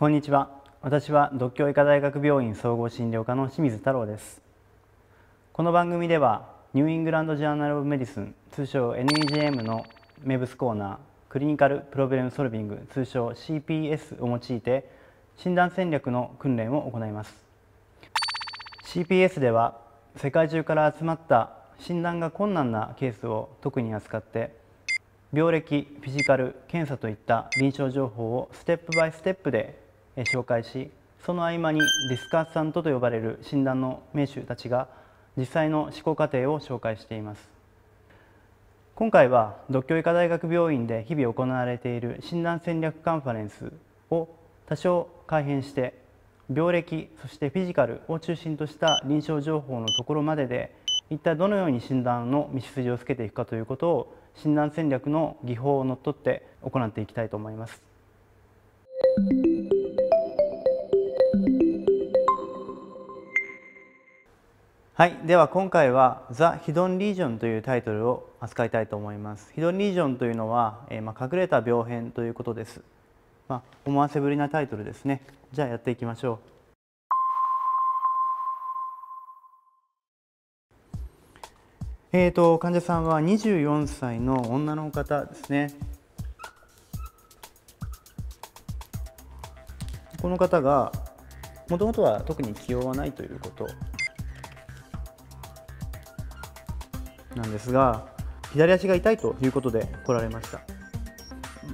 こんにちは。私は独協医科大学病院総合診療科の志水太郎です。この番組では New England Journal of Medicine 通称 NEJM の名物コーナー Clinical Problem Solving 通称 CPS を用いて診断戦略の訓練を行います。CPS では世界中から集まった診断が困難なケースを特に扱って病歴フィジカル検査といった臨床情報をステップバイステップで紹介しその合間にディスカッサントと呼ばれる診断の名手たちが実際の思考過程を紹介しています今回は独協医科大学病院で日々行われている診断戦略カンファレンスを多少改変して病歴そしてフィジカルを中心とした臨床情報のところまでで一体どのように診断の道筋をつけていくかということを診断戦略の技法をのっとって行っていきたいと思います。はい、では今回は「ザ・ヒドン・リージョン」というタイトルを扱いたいと思います。ヒドン・リージョンというのは、えー、まあ、隠れた病変ということです。まあ、思わせぶりなタイトルですね。じゃあやっていきましょう。えーと、患者さんは24歳の女の方ですね。この方がもともとは特に起用はないということなんですが左足が痛いということで来られました、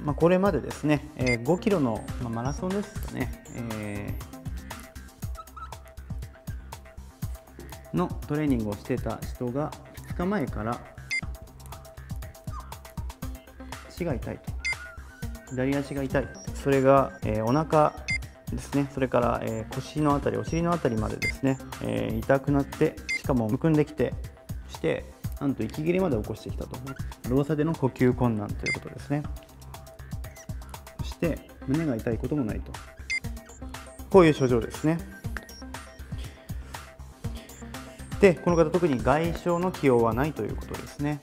まあ、これまでですね、えー、5キロの、まあ、マラソンですかね、えー、のトレーニングをしてた人が2日前から足が痛いと。左足が痛い。それが、えー、お腹ですね。それから、えー、腰の辺りお尻の辺りまでですね、えー、痛くなってしかもむくんできてしてなんと息切れまで起こしてきたと。動作での呼吸困難ということですね。そして胸が痛いこともないと。こういう症状ですね。でこの方特に外傷の起用はないということですね。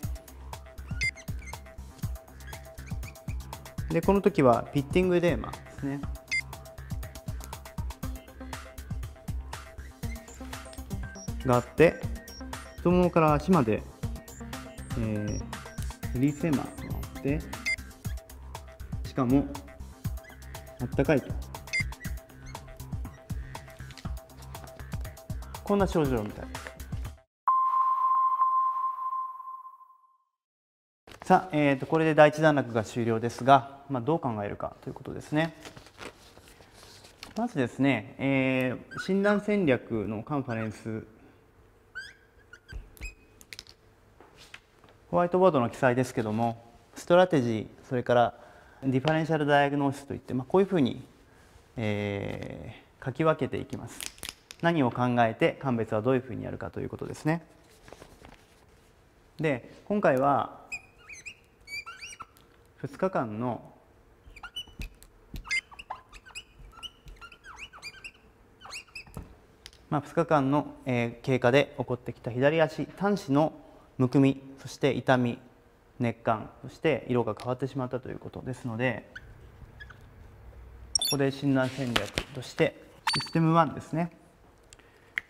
でこの時はピッティングデーマですね。があって太ももから足までえー、リースエマがあってしかもあったかいとこんな症状みたいですさあ、えーと、これで第一段落が終了ですが、まあ、どう考えるかということですね。まずですね、えー、診断戦略のカンファレンスホワイトボードの記載ですけども strategy それから differential diagnosis といって、まあ、こういうふうに、えー、書き分けていきます。何を考えて鑑別はどういうふうにやるかということですね。で今回は2日間のまあ、2日間の、経過で起こってきた左足端子のむくみそして痛み熱感そして色が変わってしまったということですのでここで診断戦略としてシステム1ですね、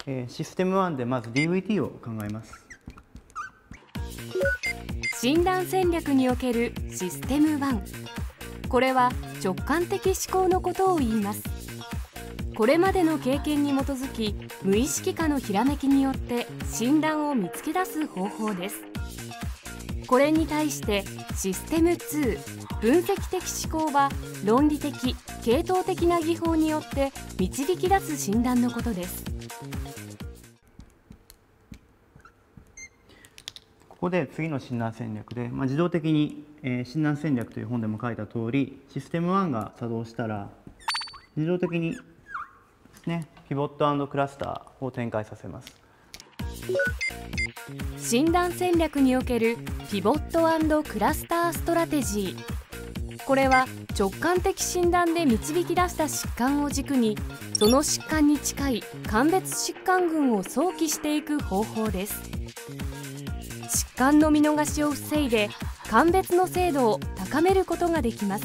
えー、システム1でまず DVT を考えます。診断戦略におけるシステム1これは直感的思考のことを言います。これまでの経験に基づき無意識化のひらめきによって診断を見つけ出す方法です。これに対してシステム2分析的思考は論理的系統的な技法によって導き出す診断のことです。ここで次の診断戦略で、まあ、自動的に、えー、診断戦略という本でも書いた通りシステム1が作動したら自動的にね pivot cluster を展開させます。診断戦略における pivot cluster strategy。これは直感的診断で導き出した疾患を軸にその疾患に近い鑑別疾患群を想起していく方法です。疾患の見逃しを防いで鑑別の精度を高めることができます。